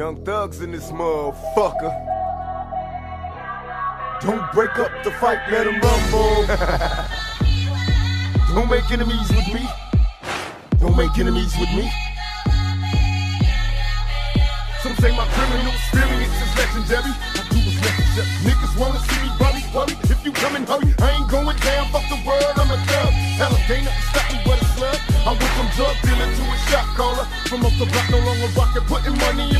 Young thugs in this motherfucker. Don't break up the fight, let them rumble. Don't make enemies with me. Don't make enemies with me. Some say my criminal experience is legendary. I. Niggas wanna see me worry, worry. If you come and hurry, I ain't going down. Fuck the world, I'm a thug. Ain't stop me but a slug. I went from drug dealer to a shot caller. From off the block, no longer rockin', putting money in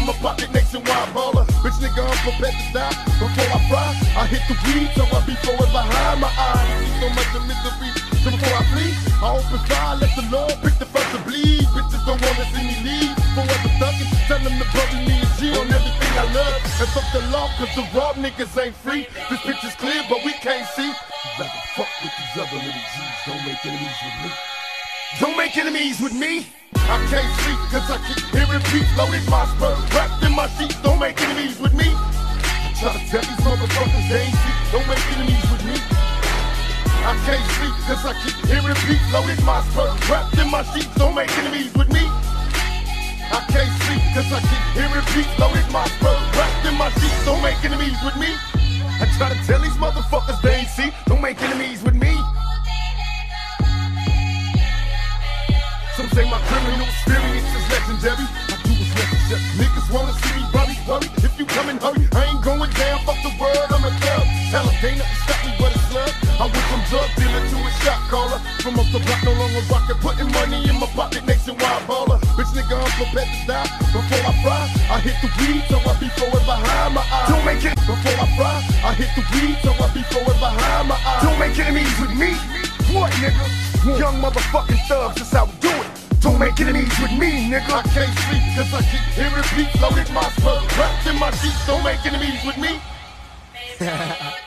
prepared to die. Before I fry, I hit the weed, so I be forward behind my eyes. See so much of misery. So before I flee, I open fire, let the Lord pick the first to bleed. Bitches don't wanna see me leave. Forever thuggin', tell them to bury me and G on everything I love. And fuck the law, cause the raw niggas ain't free. This is clear, but we can't see. Rather fuck with these other little G's. Don't make enemies with me. Don't make enemies with me. I can't sleep cause I keep hearing beats loaded my spur wrapped in my sheets. Tell these motherfuckers they ain't see. Don't make enemies with me. I can't sleep cause I keep hearing beats loaded my spur wrapped in my sheets. Don't make enemies with me. I can't sleep cause I keep hearing beats loaded my spur wrapped in my sheets. Don't make enemies with me. I try to tell these motherfuckers they ain't see. Don't make enemies with me. Some say my criminal experience is legendary. I do what's necessary. Niggas wanna see me worry. If you come and hurry, I ain't going down. Fuck the world, I'm a thug. Hell, ain't nothing stop me but a slug. I went from drug dealer to a shot caller. From off the block, no longer rockin', putting money in my pocket, nationwide baller. Bitch, nigga, I'm prepared to die. Before I fry, I hit the weed, so I be forward behind my eyes. Don't make it before I fry. I hit the weed, so I be forward behind my eyes. Don't make enemies with me. What, nigga? Young motherfucking thugs, that's how we do it. Don't make enemies with me, nigga. I can't sleep cause I keep hearing beats loaded my spur. Wrapped in my sheets, don't make enemies with me.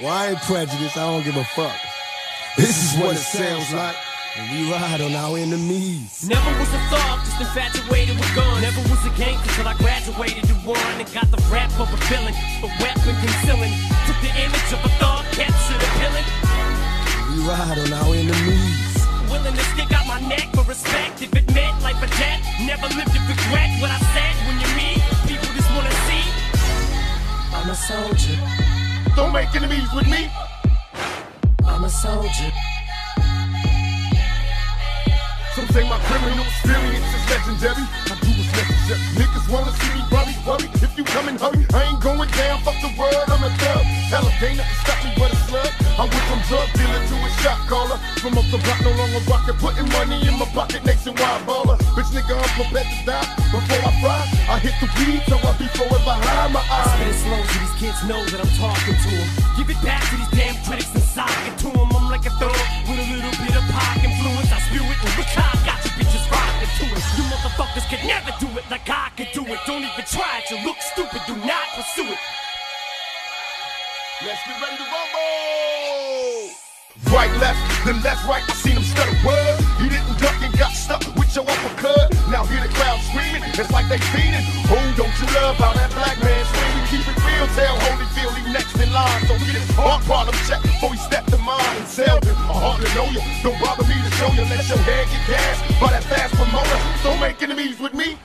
Well, I ain't prejudiced. I don't give a fuck. This is what it sounds like when we ride on our enemies. Never was a thug, just infatuated with guns. Never was a gangster till I graduated to one and got the rap of a villain, a weapon concealing. Took the image of a thug, captured a villain. We ride on our enemies. Willing to stick out my make enemies with me. I'm a soldier. Some say my criminal experience is legendary. I do what's necessary. Niggas wanna see me worry, worry. If you come and hurry, I ain't going down. Fuck the world, I'm a thug. Hell, ain't nothing stop me but a slug. I went from drug dealer to a shot caller. From off the block, no longer rockin', putting money in my pocket, nationwide baller. Bitch, nigga, I'm prepared to die. Before I fry, I hit the weed, so I be forward behind my eyes. Kids know that I'm talking to them. Give it back to these damn critics and sock it to them. I'm like a thug with a little bit of pop influence. I spew it look how got you bitches rocking to it. You motherfuckers could never do it like I could do it. Don't even try it. You look stupid. Do not pursue it. Let's get ready to rumble! Right, left, then left, right. I seen him stutter word. He didn't duck and got stuck with your uppercut. Now hear the crowd screaming. It's like they feeding. Oh, don't you love how that black man screaming? Keep it real. Tell Holyfield he next in line. So get his heart problem check before he step to mine and sell him. I hardly know you. Don't bother me to show you. Let your head get gas by that fast promoter. Don't make enemies with me.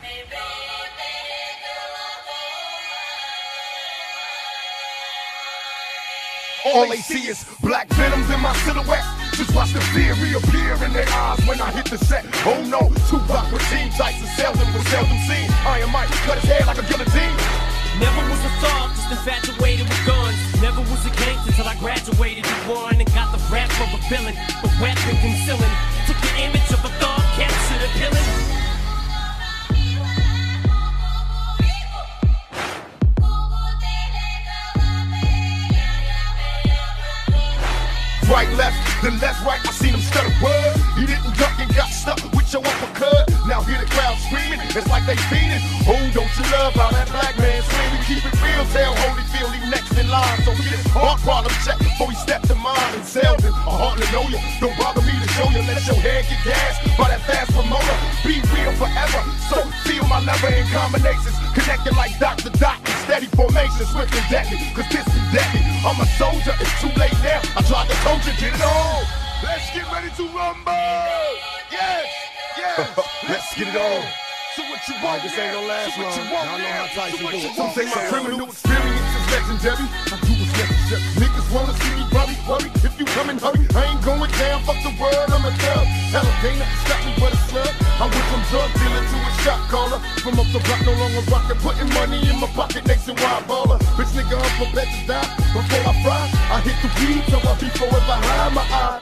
All they see is black venoms in my silhouette. Just watch the fear reappear in their eyes when I hit the set. Oh no, Tupac with team tights and seldom was seldom seen. Iron Mike cut his head like a guillotine. Never was a thug, just infatuated with guns. Never was a gangster till I graduated to one and got the rap of a villain, a weapon concealing. Took the image of a thug, captured a villain. Right, left, then left, right. I seen him stutter word. He didn't duck and got stuck with your uppercut. Now hear the crowd screaming. It's like they feeding. Oh, don't you love how that black man screaming? Keep it real. Tell Holyfield he next in line. So get his heart problem check before he step to mine and him. I hardly know you. Don't bother me to show you. Let your head get gas by that fast promoter. Be real forever. So feel my lever in combinations. Connected like Dr. Doc. Steady formation, swift and deadly. Cause this is deadly. I'm a soldier. It's too late now. I tried to told you, get it on. Let's get ready to rumble. Yes, yes. Let's get it on. So what you want? this ain't gonna last long. You want Y'all know how Tyson do want? Say my criminal experience is legendary. I do what's necessary. Niggas wanna see me worry, worry. If you come in hurry, I ain't going down. Fuck the world, I'm a thug. Hell, ain't nothing stop me but a slug. I went from drug dealer to a shot caller. From up the block, no longer rockin', putting money in my pocket, nationwide baller. Bitch, nigga, I'm prepared to die. Before I fry, I hit the weed, so I be forever high my eye.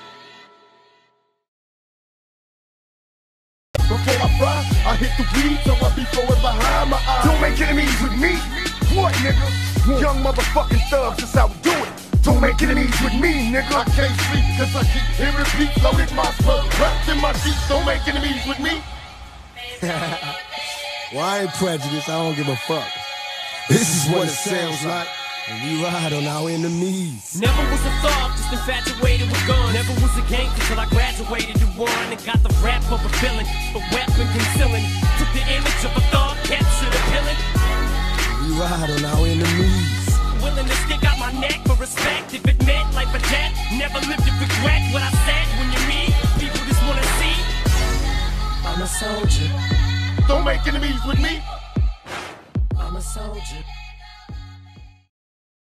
Before I fry, I hit the weed, so I be forever high my eye. Don't make enemies with me. What, nigga? Young motherfucking thugs, that's how we do it. Don't make enemies with me, nigga. I can't sleep cause I keep hearing beats loaded my spur. Wrapped in my sheets, don't make enemies with me. Well, I ain't prejudiced. I don't give a fuck. This is what it sounds like when we ride on our enemies. Never was a thug, just infatuated with guns. Never was a gangster till I graduated to one and got the rap of a villain, a weapon concealing. Took the image of a ride on our enemies. Willing to stick out my neck for respect if it meant life or death. Never lived to regret what I said when you meet people just wanna see. I'm a soldier, Don't make enemies with me. I'm a soldier.